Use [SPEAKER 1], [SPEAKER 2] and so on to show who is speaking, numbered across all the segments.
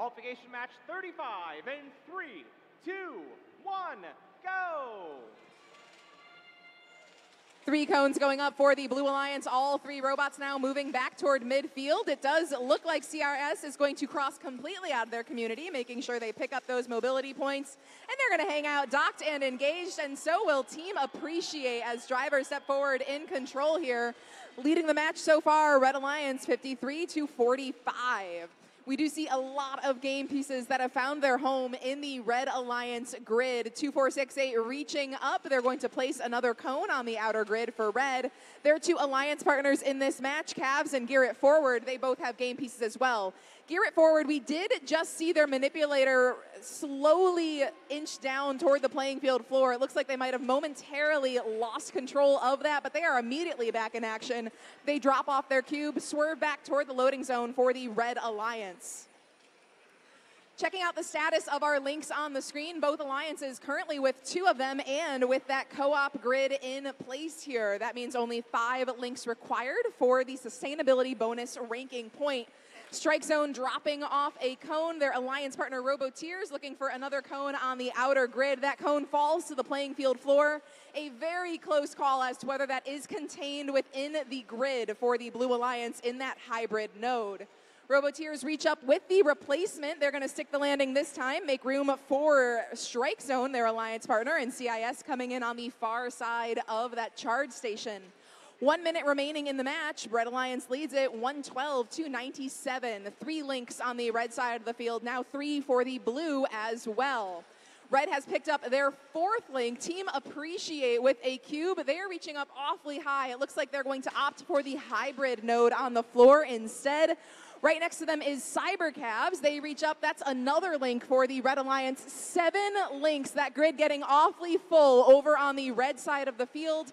[SPEAKER 1] Qualification match 35 in three, two, one, go!
[SPEAKER 2] Three cones going up for the Blue Alliance. All three robots now moving back toward midfield. It does look like CRS is going to cross completely out of their community, making sure they pick up those mobility points. And they're going to hang out docked and engaged, and so will Team Appreciate as drivers step forward in control here. Leading the match so far, Red Alliance 53 to 45. We do see a lot of game pieces that have found their home in the Red Alliance grid. 2468 reaching up. They're going to place another cone on the outer grid for Red. Their two Alliance partners in this match, Cavs and Gear It Forward, they both have game pieces as well. Gear It Forward, we did just see their manipulator slowly inch down toward the playing field floor. It looks like they might have momentarily lost control of that, but they are immediately back in action. They drop off their cube, swerve back toward the loading zone for the Red Alliance. Checking out the status of our links on the screen, both alliances currently with two of them and with that co-op grid in place here. That means only five links required for the sustainability bonus ranking point. Strike Zone dropping off a cone. Their alliance partner Roboteers looking for another cone on the outer grid. That cone falls to the playing field floor. A very close call as to whether that is contained within the grid for the Blue Alliance in that hybrid node. Roboteers reach up with the replacement. They're going to stick the landing this time, make room for Strike Zone, their alliance partner, and CIS coming in on the far side of that charge station. One minute remaining in the match. Red Alliance leads it 112 to 97. Three links on the red side of the field, now three for the blue as well. Red has picked up their fourth link. Team Appreciate with a cube. They're reaching up awfully high. It looks like they're going to opt for the hybrid node on the floor instead. Right next to them is CyberCavs. They reach up. That's another link for the Red Alliance. Seven links. That grid getting awfully full over on the red side of the field.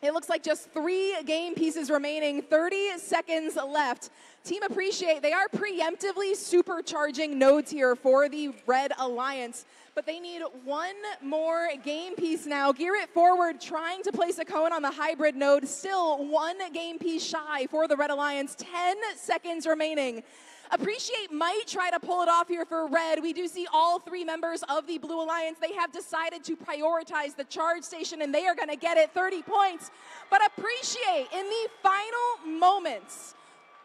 [SPEAKER 2] It looks like just three game pieces remaining, 30 seconds left. Team Appreciate, they are preemptively supercharging nodes here for the Red Alliance, but they need one more game piece now. Gear it forward, trying to place a cone on the hybrid node, still one game piece shy for the Red Alliance, 10 seconds remaining. Appreciate might try to pull it off here for red. We do see all three members of the Blue Alliance. They have decided to prioritize the charge station and they are going to get it 30 points. But appreciate in the final moments.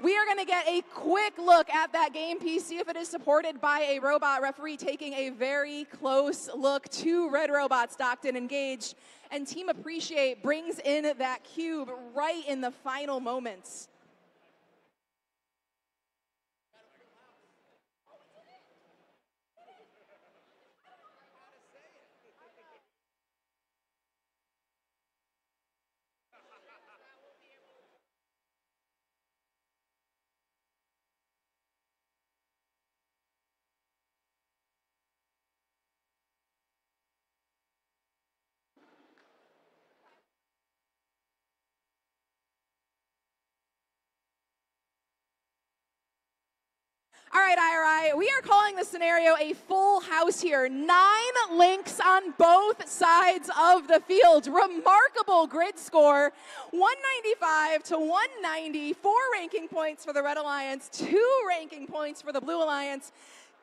[SPEAKER 2] We are going to get a quick look at that game piece, see if it is supported by a robot referee taking a very close look. Two red robots docked and engaged, and Team Appreciate brings in that cube right in the final moments. All right, IRI, we are calling the scenario a full house here. Nine links on both sides of the field. Remarkable grid score 195 to 190. Four ranking points for the Red Alliance, two ranking points for the Blue Alliance.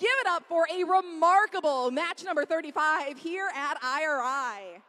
[SPEAKER 2] Give it up for a remarkable match number 35 here at IRI.